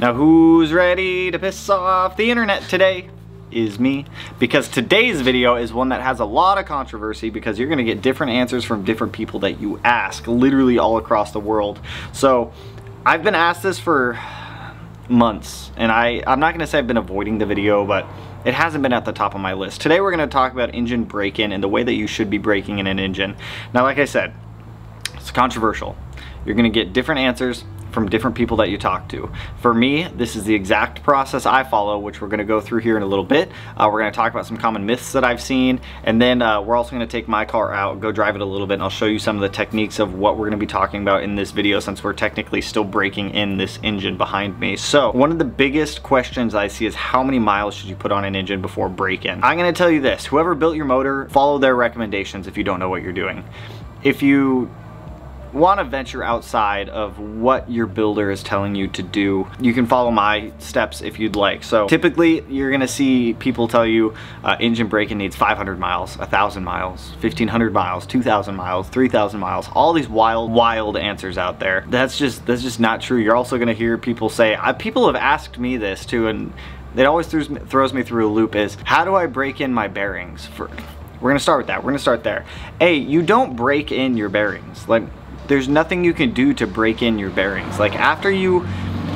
Now who's ready to piss off the internet today? is me because today's video is one that has a lot of controversy because you're gonna get different answers from different people that you ask literally all across the world. So I've been asked this for months and I I'm not gonna say I've been avoiding the video but it hasn't been at the top of my list. Today we're gonna talk about engine break-in and the way that you should be breaking in an engine. Now like I said it's controversial. You're gonna get different answers from different people that you talk to. For me, this is the exact process I follow, which we're gonna go through here in a little bit. Uh, we're gonna talk about some common myths that I've seen, and then uh, we're also gonna take my car out, go drive it a little bit, and I'll show you some of the techniques of what we're gonna be talking about in this video since we're technically still breaking in this engine behind me. So, one of the biggest questions I see is how many miles should you put on an engine before break-in? I'm gonna tell you this, whoever built your motor, follow their recommendations if you don't know what you're doing. If you want to venture outside of what your builder is telling you to do, you can follow my steps if you'd like. So typically you're gonna see people tell you uh, engine break-in needs 500 miles, 1,000 miles, 1,500 miles, 2,000 miles, 3,000 miles, all these wild, wild answers out there. That's just, that's just not true. You're also gonna hear people say, I, people have asked me this too, and it always throws me, throws me through a loop is, how do I break in my bearings? For, we're gonna start with that. We're gonna start there. A, you don't break in your bearings. Like there's nothing you can do to break in your bearings. Like after you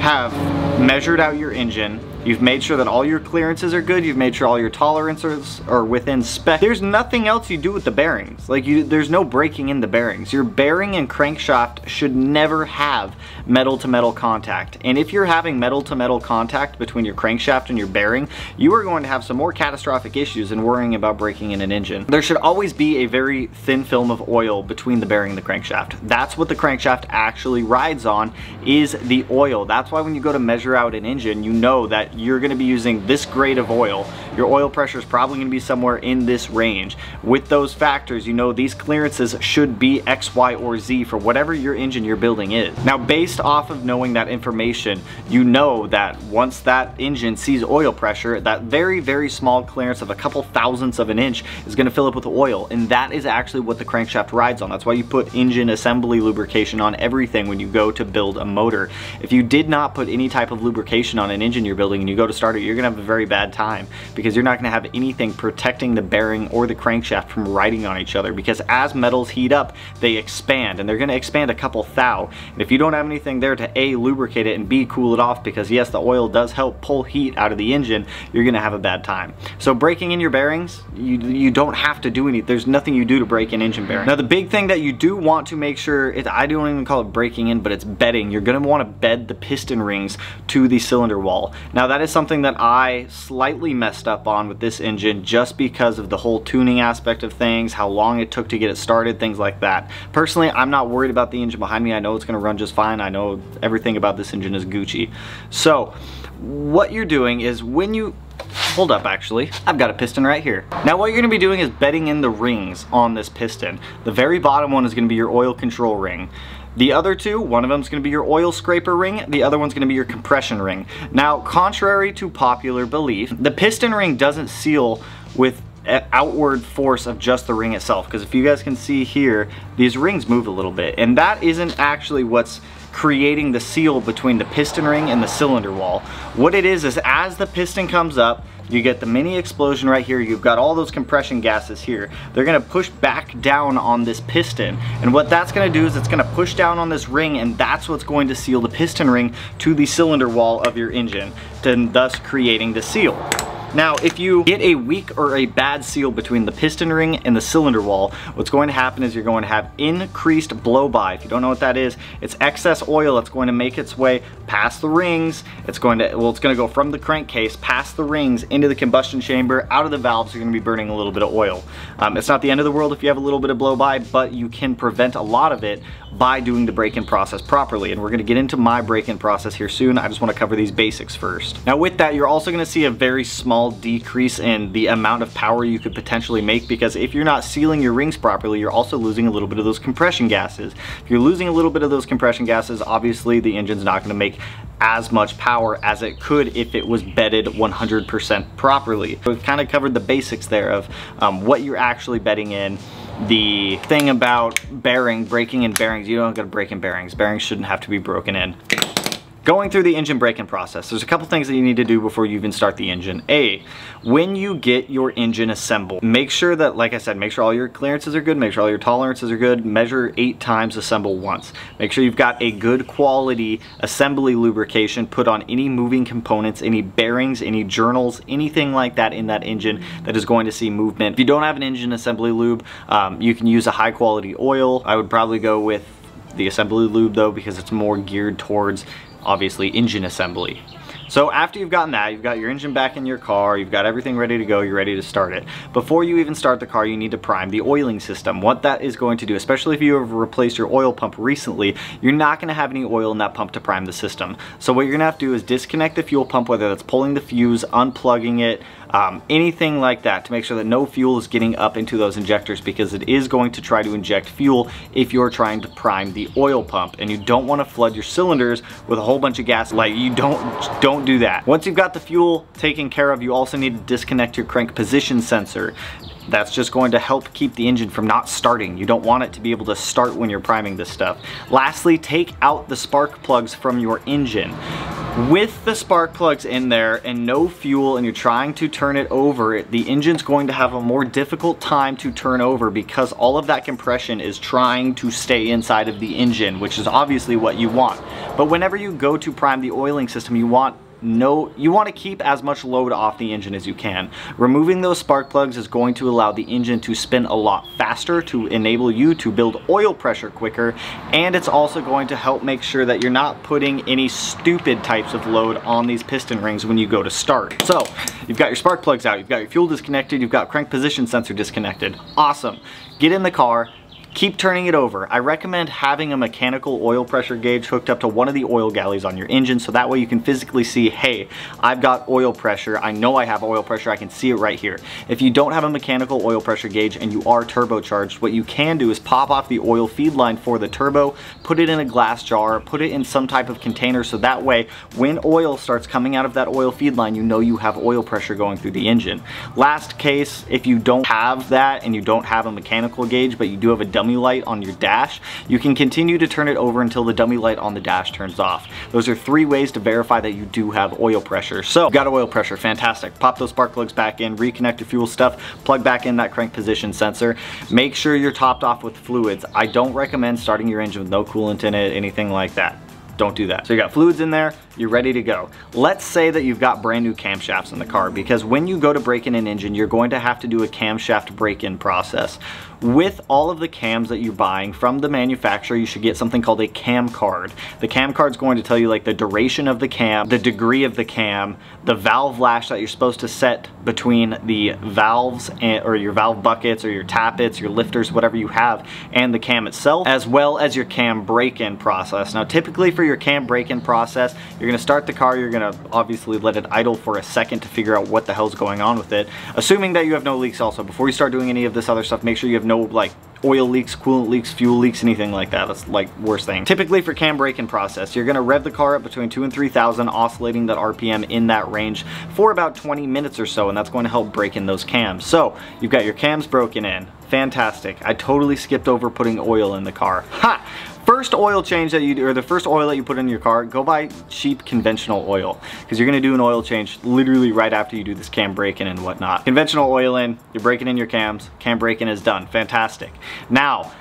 have measured out your engine, You've made sure that all your clearances are good. You've made sure all your tolerances are within spec. There's nothing else you do with the bearings. Like you, there's no breaking in the bearings. Your bearing and crankshaft should never have metal to metal contact. And if you're having metal to metal contact between your crankshaft and your bearing, you are going to have some more catastrophic issues than worrying about breaking in an engine. There should always be a very thin film of oil between the bearing and the crankshaft. That's what the crankshaft actually rides on is the oil. That's why when you go to measure out an engine, you know that you're gonna be using this grade of oil. Your oil pressure is probably gonna be somewhere in this range. With those factors, you know these clearances should be X, Y, or Z for whatever your engine you're building is. Now, based off of knowing that information, you know that once that engine sees oil pressure, that very, very small clearance of a couple thousandths of an inch is gonna fill up with oil, and that is actually what the crankshaft rides on. That's why you put engine assembly lubrication on everything when you go to build a motor. If you did not put any type of lubrication on an engine you're building and you go to start it, you're gonna have a very bad time because you're not gonna have anything protecting the bearing or the crankshaft from riding on each other because as metals heat up, they expand and they're gonna expand a couple thou. And if you don't have anything there to A, lubricate it and B, cool it off because yes, the oil does help pull heat out of the engine, you're gonna have a bad time. So breaking in your bearings, you, you don't have to do any, there's nothing you do to break in engine bearings. Now the big thing that you do want to make sure, it, I don't even call it breaking in, but it's bedding. You're gonna wanna bed the piston rings to the cylinder wall. Now that is something that I slightly messed up on with this engine just because of the whole tuning aspect of things, how long it took to get it started, things like that. Personally, I'm not worried about the engine behind me. I know it's gonna run just fine. I know everything about this engine is Gucci. So what you're doing is when you Hold up actually, I've got a piston right here. Now what you're gonna be doing is bedding in the rings on this piston. The very bottom one is gonna be your oil control ring. The other two, one of them is going to be your oil scraper ring, the other one's going to be your compression ring. Now, contrary to popular belief, the piston ring doesn't seal with outward force of just the ring itself because if you guys can see here these rings move a little bit and that isn't actually what's creating the seal between the piston ring and the cylinder wall what it is is as the piston comes up you get the mini explosion right here. You've got all those compression gases here. They're gonna push back down on this piston. And what that's gonna do is it's gonna push down on this ring and that's what's going to seal the piston ring to the cylinder wall of your engine, then thus creating the seal. Now, if you get a weak or a bad seal between the piston ring and the cylinder wall, what's going to happen is you're going to have increased blow-by. If you don't know what that is, it's excess oil that's going to make its way past the rings. It's going to, well, it's going to go from the crankcase, past the rings, into the combustion chamber, out of the valves, you're going to be burning a little bit of oil. Um, it's not the end of the world if you have a little bit of blow-by, but you can prevent a lot of it by doing the break-in process properly. And we're going to get into my break-in process here soon. I just want to cover these basics first. Now with that, you're also going to see a very small small decrease in the amount of power you could potentially make because if you're not sealing your rings properly, you're also losing a little bit of those compression gases. If you're losing a little bit of those compression gases, obviously the engine's not gonna make as much power as it could if it was bedded 100% properly. We've kind of covered the basics there of um, what you're actually bedding in, the thing about bearing, breaking in bearings, you don't gotta break in bearings. Bearings shouldn't have to be broken in. Going through the engine break-in process, there's a couple things that you need to do before you even start the engine. A, when you get your engine assembled, make sure that, like I said, make sure all your clearances are good, make sure all your tolerances are good, measure eight times, assemble once. Make sure you've got a good quality assembly lubrication put on any moving components, any bearings, any journals, anything like that in that engine that is going to see movement. If you don't have an engine assembly lube, um, you can use a high quality oil. I would probably go with the assembly lube though because it's more geared towards obviously engine assembly. So after you've gotten that, you've got your engine back in your car, you've got everything ready to go, you're ready to start it. Before you even start the car, you need to prime the oiling system. What that is going to do, especially if you have replaced your oil pump recently, you're not gonna have any oil in that pump to prime the system. So what you're gonna have to do is disconnect the fuel pump, whether that's pulling the fuse, unplugging it, um, anything like that to make sure that no fuel is getting up into those injectors because it is going to try to inject fuel if you're trying to prime the oil pump and you don't want to flood your cylinders with a whole bunch of gas like you don't don't do that once you've got the fuel taken care of you also need to disconnect your crank position sensor that's just going to help keep the engine from not starting. You don't want it to be able to start when you're priming this stuff. Lastly, take out the spark plugs from your engine. With the spark plugs in there and no fuel and you're trying to turn it over, the engine's going to have a more difficult time to turn over because all of that compression is trying to stay inside of the engine, which is obviously what you want. But whenever you go to prime the oiling system, you want no, you want to keep as much load off the engine as you can. Removing those spark plugs is going to allow the engine to spin a lot faster to enable you to build oil pressure quicker and it's also going to help make sure that you're not putting any stupid types of load on these piston rings when you go to start. So you've got your spark plugs out, you've got your fuel disconnected, you've got crank position sensor disconnected. Awesome. Get in the car, keep turning it over. I recommend having a mechanical oil pressure gauge hooked up to one of the oil galleys on your engine so that way you can physically see, hey, I've got oil pressure. I know I have oil pressure. I can see it right here. If you don't have a mechanical oil pressure gauge and you are turbocharged, what you can do is pop off the oil feed line for the turbo, put it in a glass jar, put it in some type of container so that way when oil starts coming out of that oil feed line, you know you have oil pressure going through the engine. Last case, if you don't have that and you don't have a mechanical gauge, but you do have a dummy light on your dash, you can continue to turn it over until the dummy light on the dash turns off. Those are three ways to verify that you do have oil pressure. So, got oil pressure, fantastic. Pop those spark plugs back in, reconnect your fuel stuff, plug back in that crank position sensor. Make sure you're topped off with fluids. I don't recommend starting your engine with no coolant in it, anything like that don't do that. So you got fluids in there, you're ready to go. Let's say that you've got brand new camshafts in the car because when you go to break in an engine, you're going to have to do a camshaft break-in process. With all of the cams that you're buying from the manufacturer, you should get something called a cam card. The cam card is going to tell you like the duration of the cam, the degree of the cam, the valve lash that you're supposed to set between the valves and, or your valve buckets or your tappets, your lifters, whatever you have, and the cam itself, as well as your cam break-in process. Now typically for your cam break-in process, you're gonna start the car, you're gonna obviously let it idle for a second to figure out what the hell's going on with it. Assuming that you have no leaks also, before you start doing any of this other stuff, make sure you have no like oil leaks, coolant leaks, fuel leaks, anything like that. That's like worst thing. Typically for cam break-in process, you're gonna rev the car up between two and 3,000, oscillating that RPM in that range for about 20 minutes or so, and that's going to help break in those cams. So you've got your cams broken in. Fantastic. I totally skipped over putting oil in the car. Ha! First oil change that you do, or the first oil that you put in your car, go buy cheap conventional oil. Because you're gonna do an oil change literally right after you do this cam break-in and whatnot. Conventional oil in, you're breaking in your cams, cam break-in is done, fantastic. Now,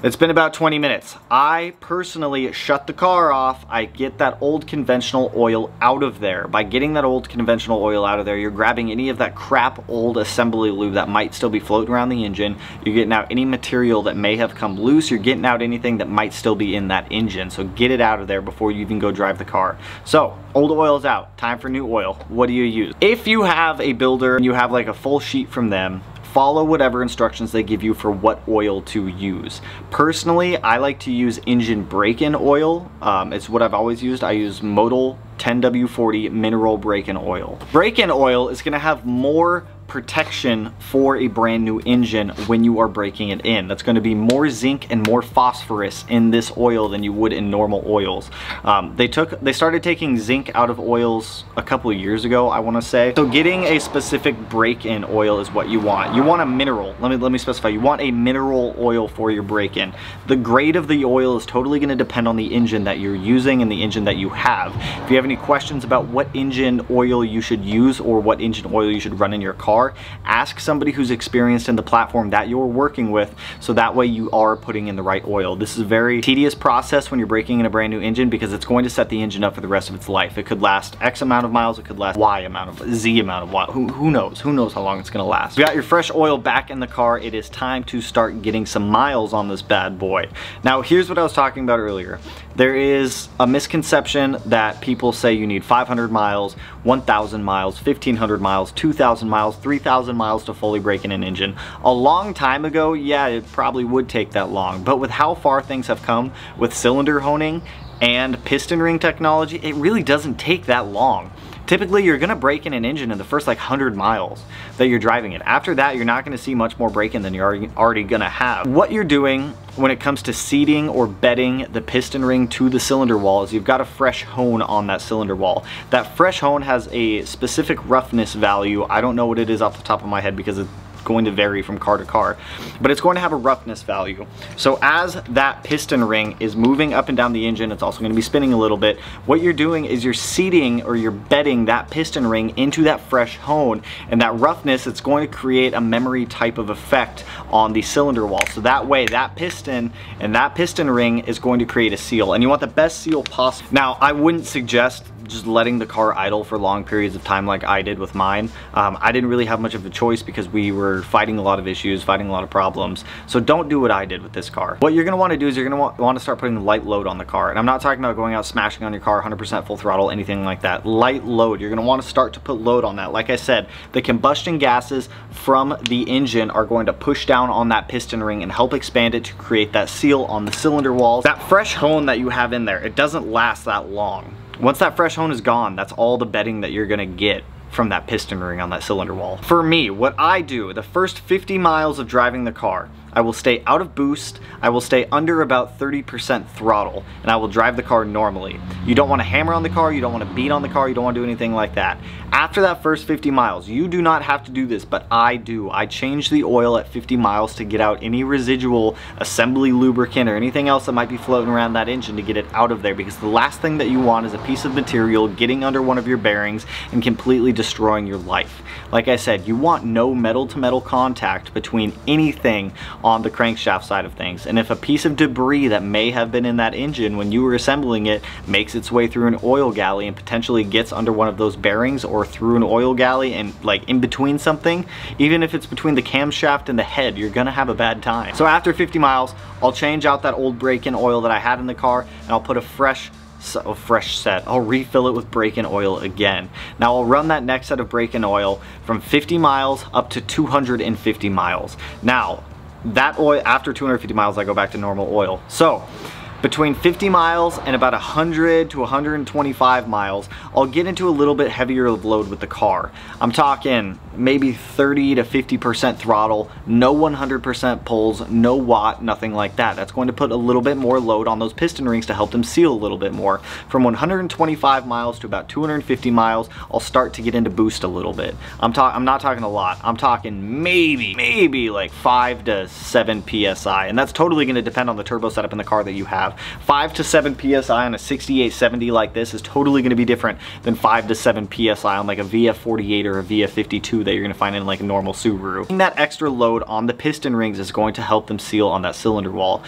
it's been about 20 minutes. I personally shut the car off. I get that old conventional oil out of there. By getting that old conventional oil out of there, you're grabbing any of that crap old assembly lube that might still be floating around the engine. You're getting out any material that may have come loose. You're getting out anything that might still be in that engine. So get it out of there before you even go drive the car. So old oil is out. Time for new oil. What do you use? If you have a builder and you have like a full sheet from them, follow whatever instructions they give you for what oil to use. Personally, I like to use engine break-in oil. Um, it's what I've always used. I use Motul 10W40 mineral break-in oil. Break-in oil is gonna have more protection for a brand new engine when you are breaking it in. That's going to be more zinc and more phosphorus in this oil than you would in normal oils. Um, they took, they started taking zinc out of oils a couple years ago, I want to say. So getting a specific break-in oil is what you want. You want a mineral. Let me let me specify. You want a mineral oil for your break-in. The grade of the oil is totally going to depend on the engine that you're using and the engine that you have. If you have any questions about what engine oil you should use or what engine oil you should run in your car, ask somebody who's experienced in the platform that you're working with so that way you are putting in the right oil. This is a very tedious process when you're breaking in a brand new engine because it's going to set the engine up for the rest of its life. It could last X amount of miles, it could last Y amount of, Z amount of miles. Who, who knows? Who knows how long it's gonna last. You got your fresh oil back in the car. It is time to start getting some miles on this bad boy. Now here's what I was talking about earlier. There is a misconception that people say you need 500 miles, 1,000 miles, 1,500 miles, 2,000 miles, 3,000 miles to fully break in an engine. A long time ago, yeah, it probably would take that long, but with how far things have come with cylinder honing and piston ring technology, it really doesn't take that long. Typically, you're gonna break in an engine in the first like 100 miles that you're driving it. After that, you're not gonna see much more break-in than you're already, already gonna have. What you're doing when it comes to seating or bedding the piston ring to the cylinder wall is you've got a fresh hone on that cylinder wall. That fresh hone has a specific roughness value. I don't know what it is off the top of my head because it's going to vary from car to car, but it's going to have a roughness value. So as that piston ring is moving up and down the engine, it's also going to be spinning a little bit. What you're doing is you're seating or you're bedding that piston ring into that fresh hone and that roughness, it's going to create a memory type of effect on the cylinder wall. So that way that piston and that piston ring is going to create a seal and you want the best seal possible. Now I wouldn't suggest just letting the car idle for long periods of time like I did with mine. Um, I didn't really have much of a choice because we were fighting a lot of issues, fighting a lot of problems. So don't do what I did with this car. What you're gonna wanna do is you're gonna want to start putting light load on the car. And I'm not talking about going out smashing on your car 100% full throttle, anything like that. Light load, you're gonna wanna start to put load on that. Like I said, the combustion gases from the engine are going to push down on that piston ring and help expand it to create that seal on the cylinder walls. That fresh hone that you have in there, it doesn't last that long. Once that fresh hone is gone, that's all the bedding that you're gonna get from that piston ring on that cylinder wall. For me, what I do, the first 50 miles of driving the car, I will stay out of boost, I will stay under about 30% throttle, and I will drive the car normally. You don't want to hammer on the car, you don't want to beat on the car, you don't want to do anything like that. After that first 50 miles, you do not have to do this, but I do. I change the oil at 50 miles to get out any residual assembly lubricant or anything else that might be floating around that engine to get it out of there because the last thing that you want is a piece of material getting under one of your bearings and completely destroying your life. Like I said, you want no metal to metal contact between anything on the crankshaft side of things. And if a piece of debris that may have been in that engine when you were assembling it makes its way through an oil galley and potentially gets under one of those bearings or through an oil galley and like in between something, even if it's between the camshaft and the head, you're gonna have a bad time. So after 50 miles, I'll change out that old break-in oil that I had in the car and I'll put a fresh a fresh set. I'll refill it with break-in oil again. Now I'll run that next set of break-in oil from 50 miles up to 250 miles. Now, that oil, after 250 miles, I go back to normal oil. So, between 50 miles and about 100 to 125 miles, I'll get into a little bit heavier of load with the car. I'm talking maybe 30 to 50% throttle, no 100% pulls, no WOT, nothing like that. That's going to put a little bit more load on those piston rings to help them seal a little bit more. From 125 miles to about 250 miles, I'll start to get into boost a little bit. I'm, talking. I'm not talking a lot. I'm talking maybe, maybe like 5 to 7 PSI, and that's totally going to depend on the turbo setup in the car that you have have. 5 to 7 PSI on a 6870 like this is totally going to be different than 5 to 7 PSI on like a VF48 or a VF52 that you're to find in like a normal Subaru. That extra load on the piston rings is going to help them seal on that cylinder wall.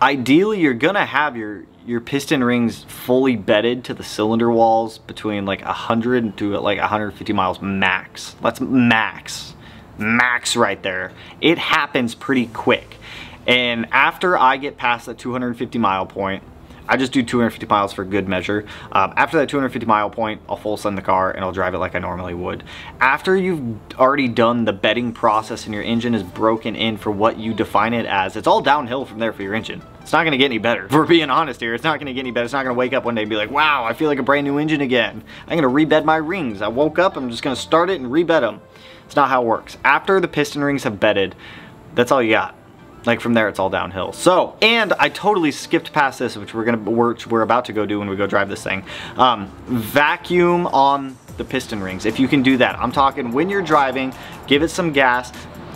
Ideally, you're to have your your piston rings fully bedded to the cylinder walls between like 100 to like 150 miles max. That's max. Max right there. It happens pretty quick. And after I get past that 250 mile point, I just do 250 miles for good measure. Um, after that 250 mile point, I'll full send the car and I'll drive it like I normally would. After you've already done the bedding process and your engine is broken in for what you define it as, it's all downhill from there for your engine. It's not gonna get any better. If we're being honest here, it's not gonna get any better. It's not gonna wake up one day and be like, wow, I feel like a brand new engine again. I'm gonna rebed my rings. I woke up, I'm just gonna start it and rebed them. It's not how it works. After the piston rings have bedded, that's all you got. Like from there, it's all downhill. So, and I totally skipped past this, which we're gonna, which we're about to go do when we go drive this thing. Um, vacuum on the piston rings. If you can do that, I'm talking when you're driving, give it some gas,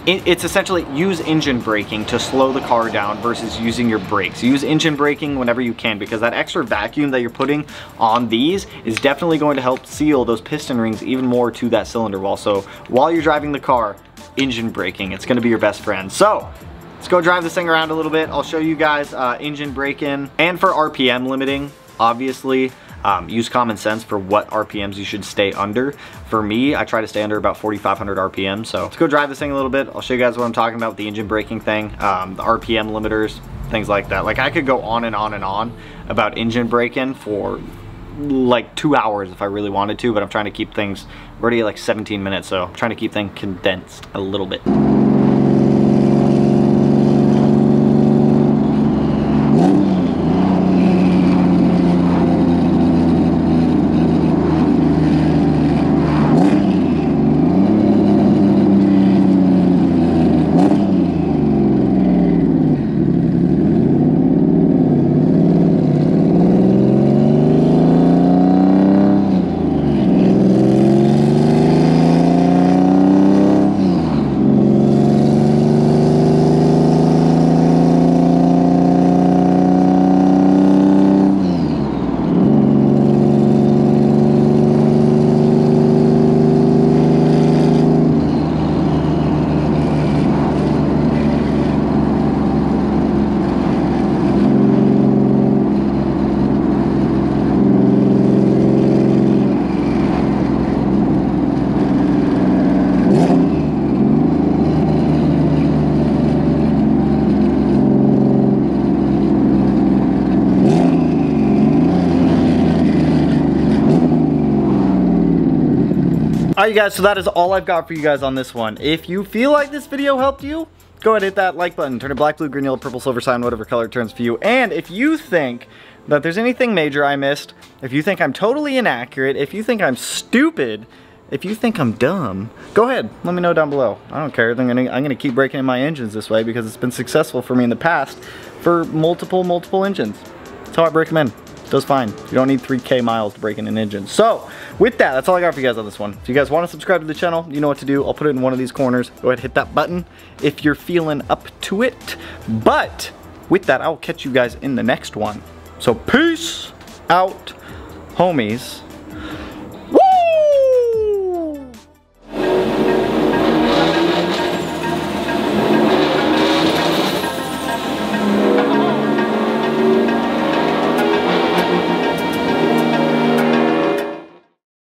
it's essentially use engine braking to slow the car down versus using your brakes. Use engine braking whenever you can because that extra vacuum that you're putting on these is definitely going to help seal those piston rings even more to that cylinder wall. So while you're driving the car, engine braking, it's gonna be your best friend. So let's go drive this thing around a little bit. I'll show you guys uh, engine braking and for RPM limiting, obviously. Um, use common sense for what RPMs you should stay under. For me, I try to stay under about 4,500 RPM. So let's go drive this thing a little bit. I'll show you guys what I'm talking about with the engine braking thing, um, the RPM limiters, things like that. Like I could go on and on and on about engine braking for like two hours if I really wanted to, but I'm trying to keep things, already like 17 minutes, so I'm trying to keep things condensed a little bit. Alright you guys, so that is all I've got for you guys on this one. If you feel like this video helped you, go ahead hit that like button. Turn it black, blue, green, yellow, purple, silver sign, whatever color it turns for you. And if you think that there's anything major I missed, if you think I'm totally inaccurate, if you think I'm stupid, if you think I'm dumb, go ahead, let me know down below. I don't care, I'm gonna, I'm gonna keep breaking in my engines this way because it's been successful for me in the past for multiple, multiple engines. That's how I break them in does fine. You don't need 3K miles to break in an engine. So, with that, that's all I got for you guys on this one. If you guys want to subscribe to the channel, you know what to do. I'll put it in one of these corners. Go ahead, hit that button if you're feeling up to it. But, with that, I'll catch you guys in the next one. So, peace out, homies.